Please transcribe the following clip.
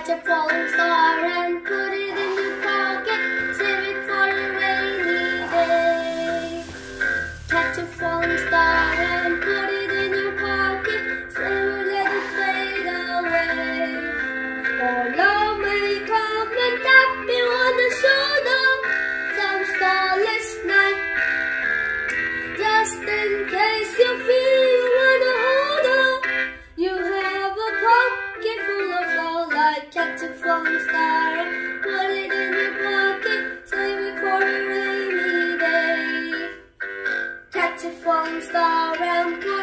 Catch a falling star and put it in your pocket. Save it for a rainy day. Catch a falling star and put it in your pocket. Never let it fade away. For love may come and tap me on the shoulder some starless night. Just in case you feel. Catch a falling star put it in your pocket, for a rainy day. Catch a falling star and put